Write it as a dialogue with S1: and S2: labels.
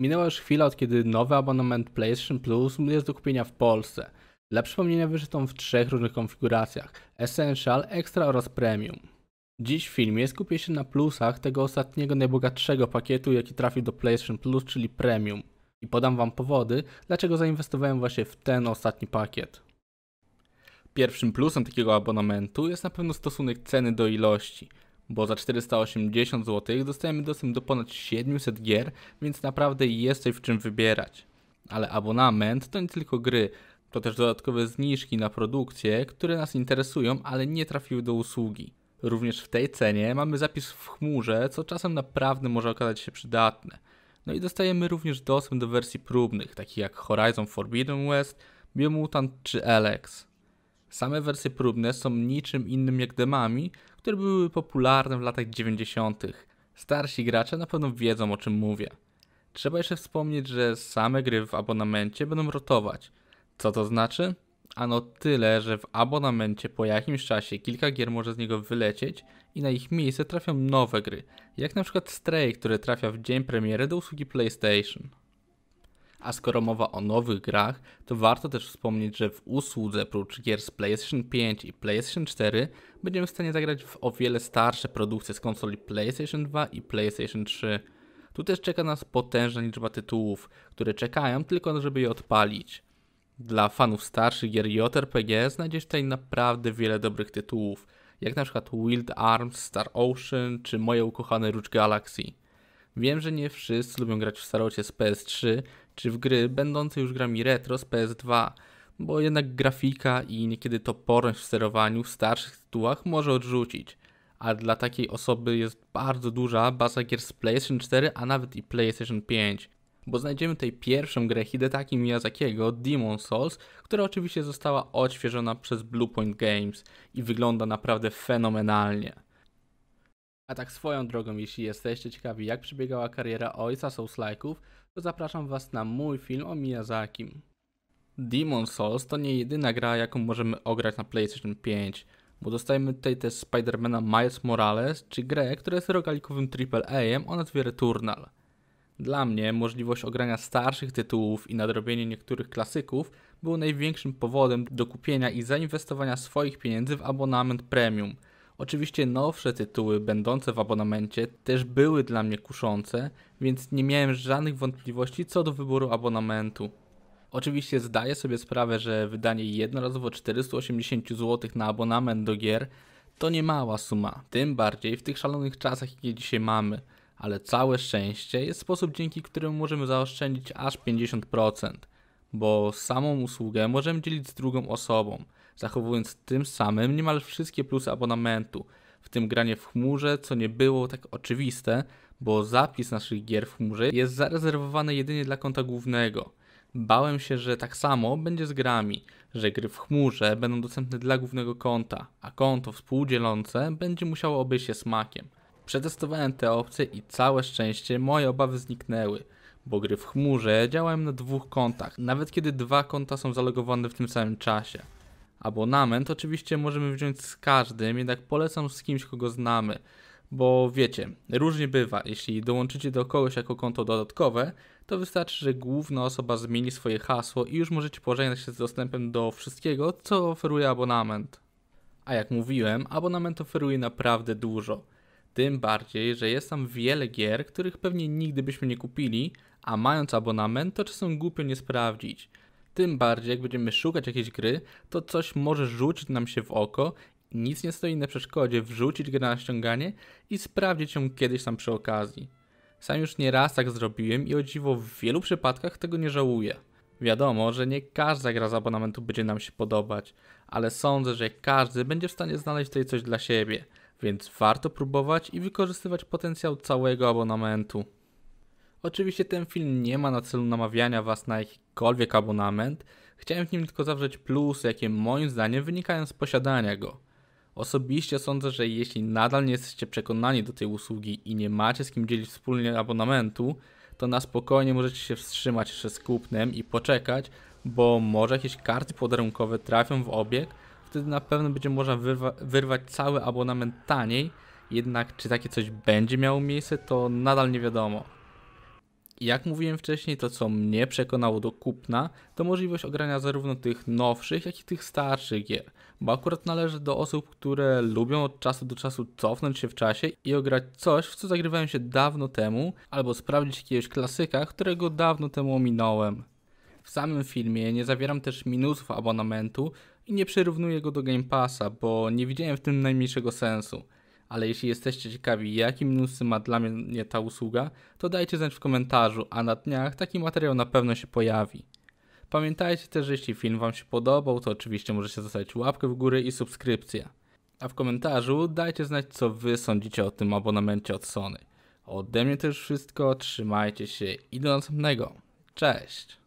S1: Minęła już chwila od kiedy nowy abonament PlayStation Plus jest do kupienia w Polsce. Dla przypomnienia wyszedł w trzech różnych konfiguracjach: Essential, Extra oraz Premium. Dziś w filmie skupię się na plusach tego ostatniego najbogatszego pakietu, jaki trafił do PlayStation Plus, czyli Premium. I podam wam powody, dlaczego zainwestowałem właśnie w ten ostatni pakiet. Pierwszym plusem takiego abonamentu jest na pewno stosunek ceny do ilości, bo za 480 zł dostajemy dostęp do ponad 700 gier, więc naprawdę jest coś w czym wybierać. Ale abonament to nie tylko gry, to też dodatkowe zniżki na produkcje, które nas interesują, ale nie trafiły do usługi. Również w tej cenie mamy zapis w chmurze, co czasem naprawdę może okazać się przydatne. No i dostajemy również dostęp do wersji próbnych, takich jak Horizon Forbidden West, Biomutant czy Alex. Same wersje próbne są niczym innym jak demami, które były popularne w latach 90. Starsi gracze na pewno wiedzą o czym mówię. Trzeba jeszcze wspomnieć, że same gry w abonamencie będą rotować. Co to znaczy? Ano tyle, że w abonamencie po jakimś czasie kilka gier może z niego wylecieć i na ich miejsce trafią nowe gry, jak na przykład Stray, które trafia w dzień premiery do usługi PlayStation. A skoro mowa o nowych grach, to warto też wspomnieć, że w usłudze prócz gier z PlayStation 5 i PlayStation 4 będziemy w stanie zagrać w o wiele starsze produkcje z konsoli PlayStation 2 i PlayStation 3. Tu też czeka nas potężna liczba tytułów, które czekają tylko, żeby je odpalić. Dla fanów starszych gier JRPG znajdziesz tutaj naprawdę wiele dobrych tytułów, jak na przykład Wild Arms, Star Ocean czy moje ukochane Rouge Galaxy. Wiem, że nie wszyscy lubią grać w starocie z PS3 czy w gry będące już grami retro z PS2, bo jednak grafika i niekiedy toporność w sterowaniu w starszych tytułach może odrzucić. A dla takiej osoby jest bardzo duża baza gier z PlayStation 4, a nawet i PlayStation 5 bo znajdziemy tutaj pierwszą grę Hidetaki Miyazakiego, Demon Souls, która oczywiście została odświeżona przez Bluepoint Games i wygląda naprawdę fenomenalnie. A tak swoją drogą, jeśli jesteście ciekawi jak przebiegała kariera ojca Souls-like'ów, to zapraszam was na mój film o Miyazakim. Demon Souls to nie jedyna gra, jaką możemy ograć na PlayStation 5, bo dostajemy tutaj też Spidermana Miles Morales, czy grę, która jest rogalikowym AAA o nazwie Returnal. Dla mnie możliwość ogrania starszych tytułów i nadrobienie niektórych klasyków był największym powodem do kupienia i zainwestowania swoich pieniędzy w abonament premium. Oczywiście nowsze tytuły będące w abonamencie też były dla mnie kuszące, więc nie miałem żadnych wątpliwości co do wyboru abonamentu. Oczywiście zdaję sobie sprawę, że wydanie jednorazowo 480 zł na abonament do gier to nie mała suma, tym bardziej w tych szalonych czasach, jakie dzisiaj mamy ale całe szczęście jest sposób, dzięki któremu możemy zaoszczędzić aż 50%, bo samą usługę możemy dzielić z drugą osobą, zachowując tym samym niemal wszystkie plusy abonamentu, w tym granie w chmurze, co nie było tak oczywiste, bo zapis naszych gier w chmurze jest zarezerwowany jedynie dla konta głównego. Bałem się, że tak samo będzie z grami, że gry w chmurze będą dostępne dla głównego konta, a konto współdzielące będzie musiało obejść się smakiem. Przetestowałem te opcje i całe szczęście moje obawy zniknęły, bo gry w chmurze działają na dwóch kontach, nawet kiedy dwa konta są zalogowane w tym samym czasie. Abonament oczywiście możemy wziąć z każdym, jednak polecam z kimś, kogo znamy, bo wiecie, różnie bywa. Jeśli dołączycie do kogoś jako konto dodatkowe, to wystarczy, że główna osoba zmieni swoje hasło i już możecie pożegnać się z dostępem do wszystkiego, co oferuje abonament. A jak mówiłem, abonament oferuje naprawdę dużo. Tym bardziej, że jest tam wiele gier, których pewnie nigdy byśmy nie kupili, a mając abonament, to czasem głupio nie sprawdzić. Tym bardziej, jak będziemy szukać jakiejś gry, to coś może rzucić nam się w oko, nic nie stoi na przeszkodzie wrzucić grę na ściąganie i sprawdzić ją kiedyś tam przy okazji. Sam już nie raz tak zrobiłem i o dziwo w wielu przypadkach tego nie żałuję. Wiadomo, że nie każda gra z abonamentu będzie nam się podobać, ale sądzę, że każdy będzie w stanie znaleźć tutaj coś dla siebie – więc warto próbować i wykorzystywać potencjał całego abonamentu. Oczywiście ten film nie ma na celu namawiania Was na jakikolwiek abonament, chciałem w nim tylko zawrzeć plusy, jakie moim zdaniem wynikają z posiadania go. Osobiście sądzę, że jeśli nadal nie jesteście przekonani do tej usługi i nie macie z kim dzielić wspólnie abonamentu, to na spokojnie możecie się wstrzymać jeszcze z kupnem i poczekać, bo może jakieś karty podarunkowe trafią w obieg, wtedy na pewno będzie można wyrwa wyrwać cały abonament taniej, jednak czy takie coś będzie miało miejsce, to nadal nie wiadomo. Jak mówiłem wcześniej, to co mnie przekonało do kupna, to możliwość ogrania zarówno tych nowszych, jak i tych starszych gier. Bo akurat należy do osób, które lubią od czasu do czasu cofnąć się w czasie i ograć coś, w co zagrywałem się dawno temu, albo sprawdzić jakiegoś klasyka, którego dawno temu ominąłem. W samym filmie nie zawieram też minusów abonamentu i nie przyrównuję go do Game Passa, bo nie widziałem w tym najmniejszego sensu ale jeśli jesteście ciekawi, jakie minusy ma dla mnie ta usługa, to dajcie znać w komentarzu, a na dniach taki materiał na pewno się pojawi. Pamiętajcie też, że jeśli film Wam się podobał, to oczywiście możecie zostawić łapkę w górę i subskrypcję. A w komentarzu dajcie znać, co Wy sądzicie o tym abonamencie od Sony. Ode mnie to już wszystko, trzymajcie się i do następnego. Cześć!